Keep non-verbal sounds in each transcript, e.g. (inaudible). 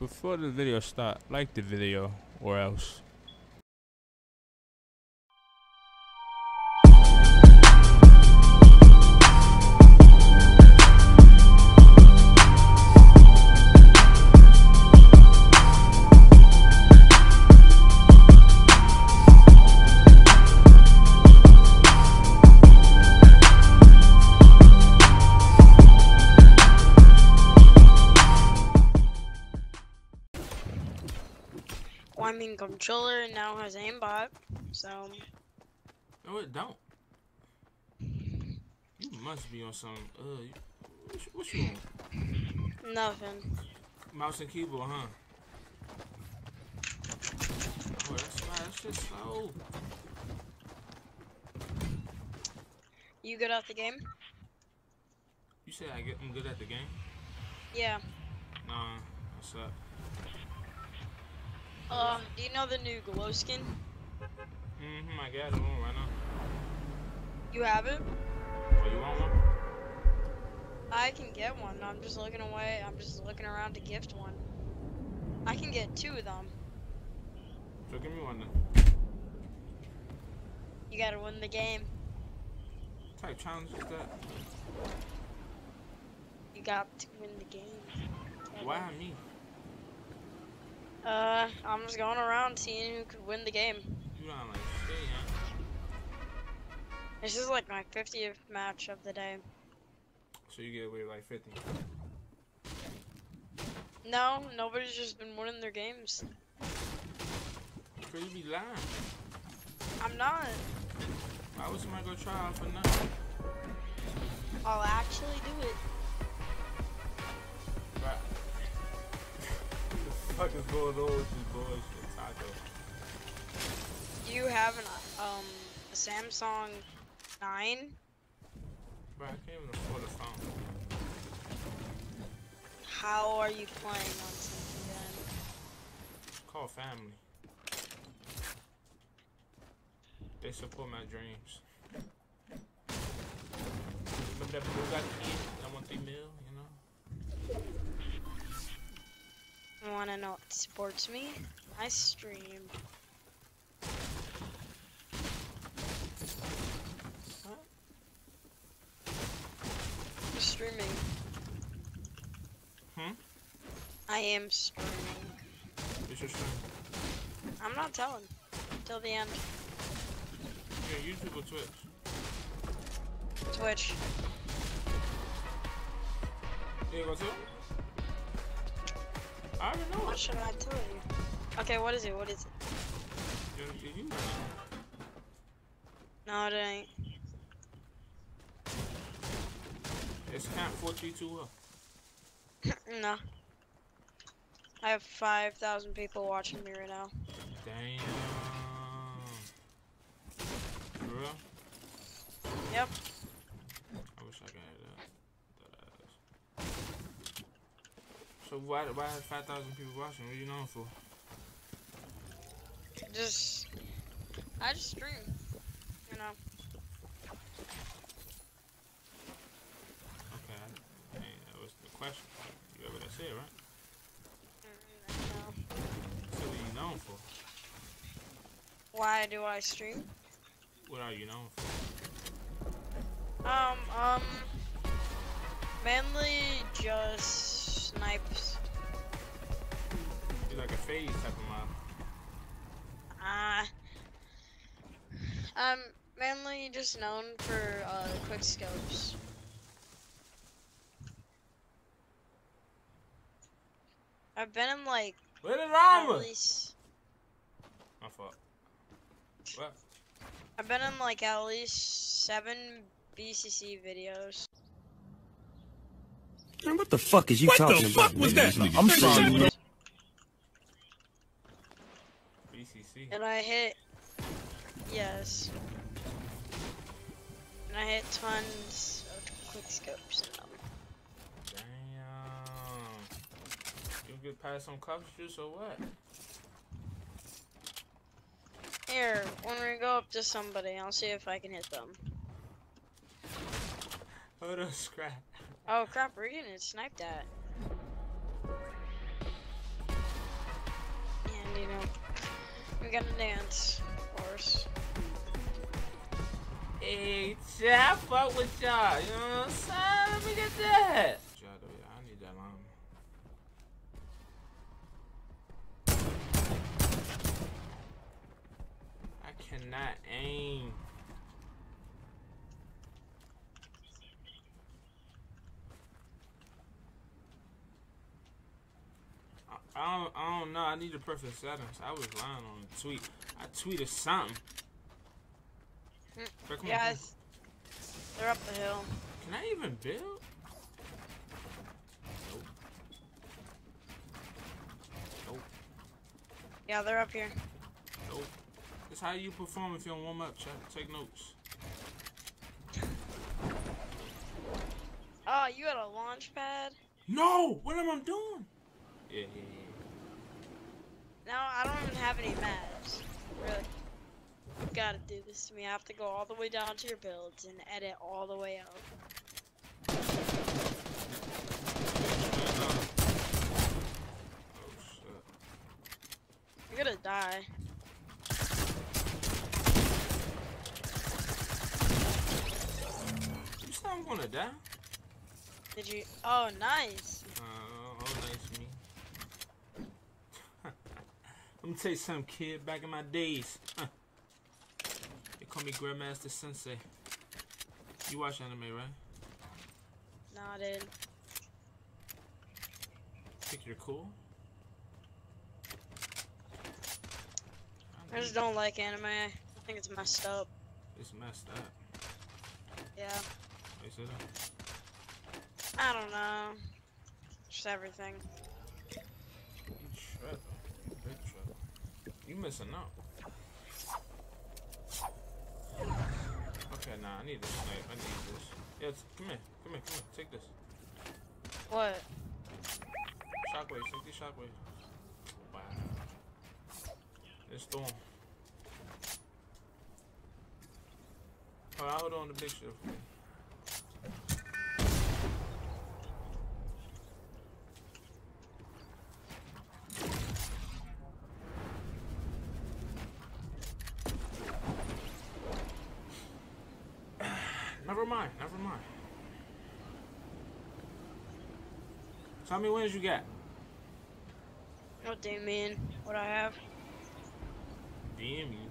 Before the video start, like the video or else. Well, I mean, controller now has aimbot, so No, it don't. You must be on some. Uh, you- what you, what you on? nothing. Mouse and keyboard, huh? Oh, that's why that shit's slow. You good at the game? You said I get I'm good at the game? Yeah. Nah, what's up? Uh, do you know the new glow skin? Mm-hmm, I got it on right now. You have it? Oh, you want one? I can get one. I'm just looking away. I'm just looking around to gift one. I can get two of them. So give me one then. You gotta win the game. What type challenge is that? You got to win the game. Why me? Uh, I'm just going around seeing who could win the game. Not like? This is like my 50th match of the day. So you get away with like 50. No, nobody's just been winning their games. You be lying. I'm not. Why would somebody go try out for nothing? I'll actually do it. Fuck is going on with this bullshit, Taco? You have an um a Samsung 9? Bro, I can't even afford a phone. How are you playing on something then? Call family. They support my dreams. Remember that Bugatti that one three mil, you know? Wanna know what supports me? I stream. Streaming. Hmm? I am streaming. It's your stream. I'm not telling. Till the end. Yeah, YouTube or Twitch. Twitch. Yeah, go to it? I already know What it. should I tell you? Okay, what is it? What is it? You, you, know. No, it ain't. It's Camp 432 (laughs) no. I have 5,000 people watching me right now. Damn. For real? Yep. I wish I could have that. that ass. So why why have five thousand people watching? What are you known for? Just, I just stream. You know. Okay, I, hey, that was the question. You ever that's it, right? No. So what are you known for? Why do I stream? What are you known for? Um, um, mainly just snipes. You're like a phase type of model. Uh, I'm mainly just known for uh, quick scopes. I've been in like What is at wrong with? least My fault. What? I've been in like at least seven BCC videos. Man, what the fuck is you What the talking fuck about? was man? that? I'm sorry. BCC. And I hit yes. And I hit tons of quick scopes in them. Damn. You get past some cough juice or what? Here, when we go up to somebody, I'll see if I can hit them. Hold on, scrap. Oh crap, we're getting sniped at. And you know, we gotta dance, of course. Hey, chat, fuck with y'all. You know what I'm saying? Let me get that. I need that llama. I cannot aim. I don't know. I need the perfect settings. I was lying on a tweet. I tweeted something. Mm, yes. They're up the hill. Can I even build? Nope. Nope. Yeah, they're up here. Nope. It's how you perform if you don't warm up, Check. Take notes. Oh, you had a launch pad? No! What am I doing? Yeah, yeah, yeah. Now I don't even have any maps. Really. You gotta do this to me. I have to go all the way down to your builds and edit all the way up. You're gonna die. You said I'm gonna die? Did you? Oh, nice. Uh, oh, nice me. Let me tell you something, kid. Back in my days, huh. they call me Grandmaster Sensei. You watch anime, right? No, I did. Think you're cool? I just don't like anime. I think it's messed up. It's messed up. Yeah. Is it? I don't know. Just everything. You missing out. Okay, nah, I need this knife. I need this. Yeah, come here. Come here, come here. Take this. What? Shockwave. Take these shockwave. Wow. This storm. Alright, hold on to the big shit for me. Never mind, never mind. Tell me wins you got. What do you mean? What I have? Damn you.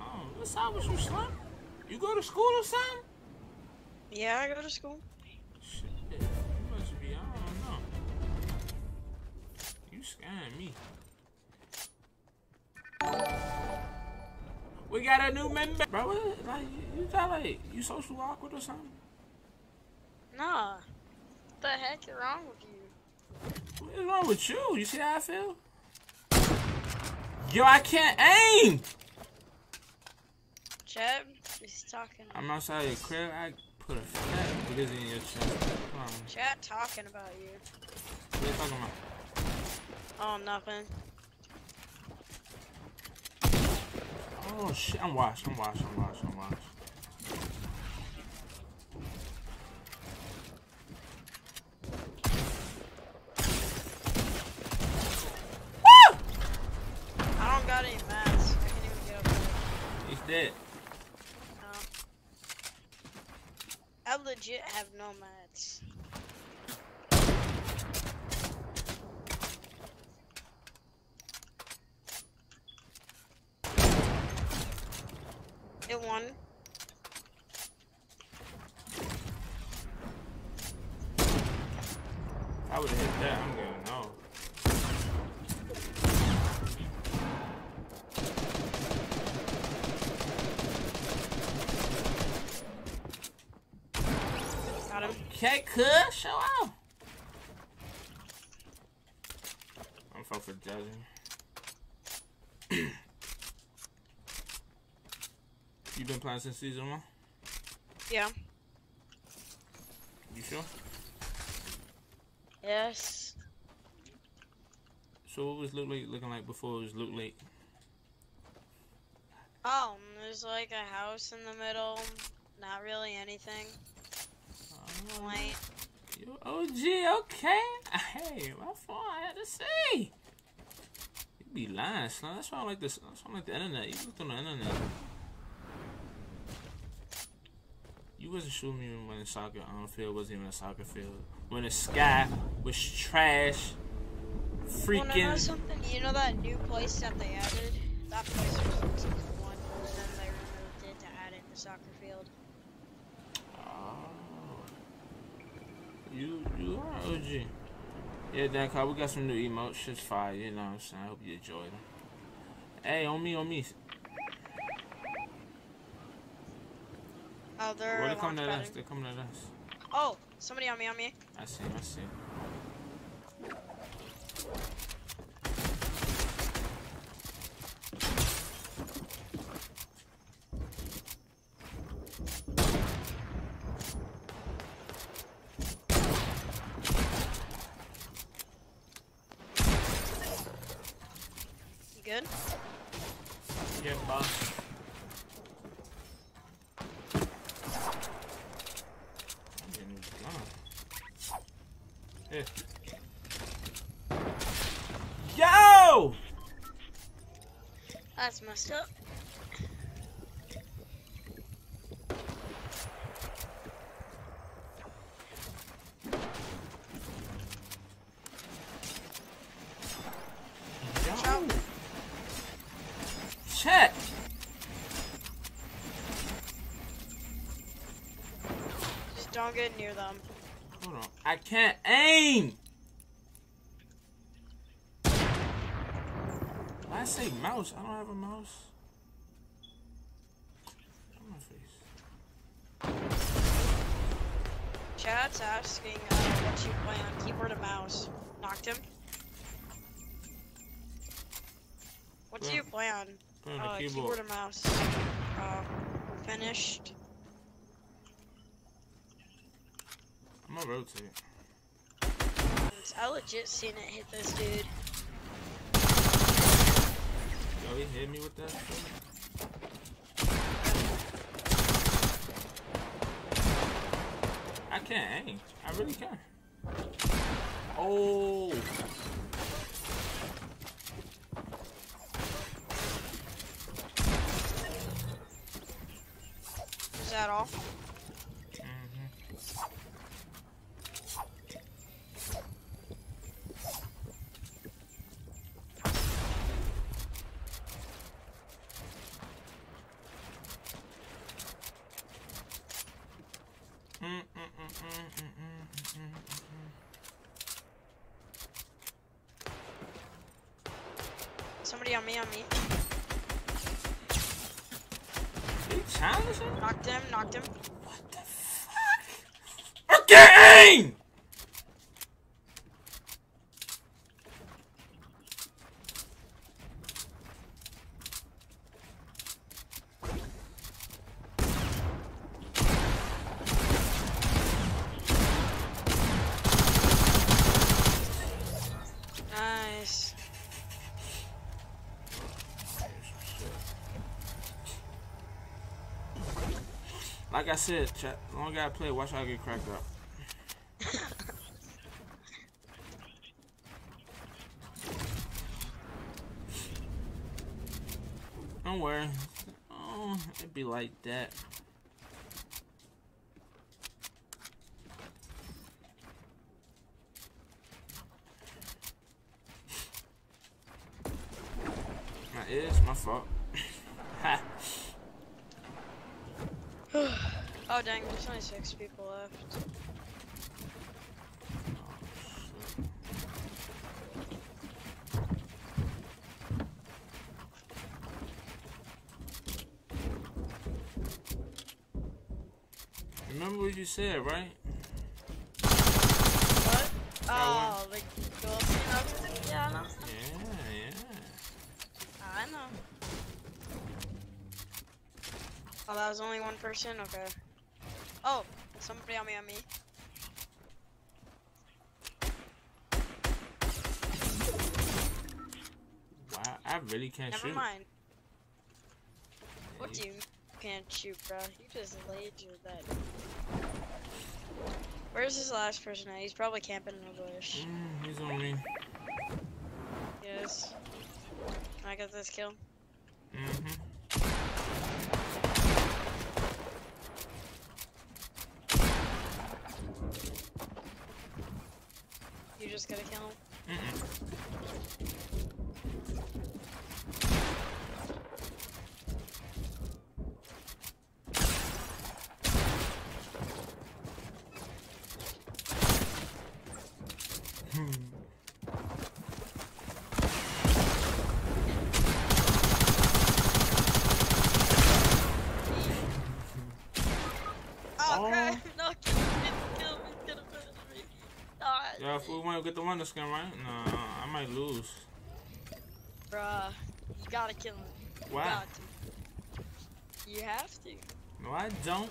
Oh, what's up with you, Slim? You go to school or something? Yeah, I go to school. Shit, you must be, I don't know. You scaring me. We got a new member. Bro, what, like, you got like, you social awkward or something? Nah. What the heck is wrong with you? What is wrong with you? You see how I feel? Yo, I can't aim! Chad, he's talking. I'm outside your crib. I put a fat glizzy in your chest. Come on. Chad talking about you. What are you talking about? Oh, nothing. Oh shit, I'm washed, I'm washed, I'm washed, I'm washed. I don't got any mats. I can't even get up there. I legit have no mats. It won. I would have hit that. I'm going no. Got him. Okay, show out. I'm fuck for judging. (clears throat) you been playing since season one? Yeah. You sure? Yes. So what was Loot Lake looking like before it was Loot Lake? Um, oh, there's like a house in the middle. Not really anything. You OG, okay. Hey, my fault, I had to say. You be lying, son. That's why I like this. That's why I like the internet. You looked on the internet. You wasn't shooting me when the soccer on the field wasn't even a soccer field. When the sky was trash. Wanna know something? You know that new place that they added? That place was in season one, and then they removed it to add it in the soccer field. Oh. You you are OG. Yeah, Dan we got some new emotes. Shit's fire, you know what I'm saying? I hope you enjoy them. Hey, on me, on me. Oh, they're Where they launch coming at us? They're coming at us. Oh, somebody on me, on me. I see, I see. You good? Yeah, boss. I'm getting gone. Here. Yo! That's messed up. Yo! Check! Just don't get near them. Hold on. I can't aim! I say mouse? I don't have a mouse. On my face. Chad's asking uh, what you play on keyboard and mouse. Knocked him. What do you play on? On Uh, keyboard. keyboard. and mouse. Uh, finished. I'm gonna rotate. I legit seen it hit this dude. Yo, he hit me with that shit. I can't aim. I really can't. Oh. Is that all? hmm Somebody on me, on me. He challenging? Knocked him, knocked him. What the fuck? I can't aim! Nice. Like I said, chat, long gotta play, watch how I get cracked up. (laughs) Don't worry. Oh, it'd be like that. My ears, my fault. Oh dang, there's only six people left. Remember what you said, right? What? Oh, the gold thing? Yeah, I know. Yeah, yeah. I know. Oh, that was only one person? Okay. Oh, somebody on me, on me. Wow, I really can't Never shoot. Never mind. What do you can't shoot, bro? You just laid your that. Where's this last person at? He's probably camping in a bush. Mm, he's on me. Yes. I get this kill? Mm-hmm. You just gotta kill him? Mm-mm. Oh, Oh. crap! No, kill me, kill me, kill me, kill me. Ah, Yeah, if we want to get the wonder skin, right? No, I might lose. Bruh, you gotta kill him. You Why? to. You have to. No, I don't.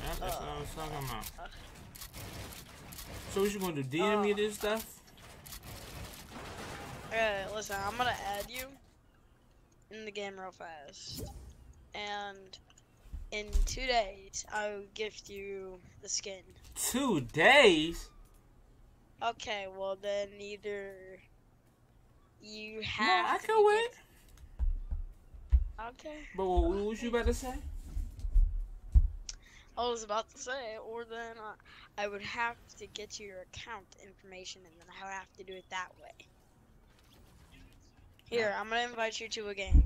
Yeah, that's what I was talking about. So what you gonna do? DM me Uh. this stuff? Okay, listen, I'm gonna add you in the game real fast. And in two days, I'll gift you the skin. Two days? Okay, well then either you have. No, I can wait. Okay. But what, what was you about to say? I was about to say, or then uh, I would have to get you your account information, and then I would have to do it that way. Here, I'm gonna invite you to a game.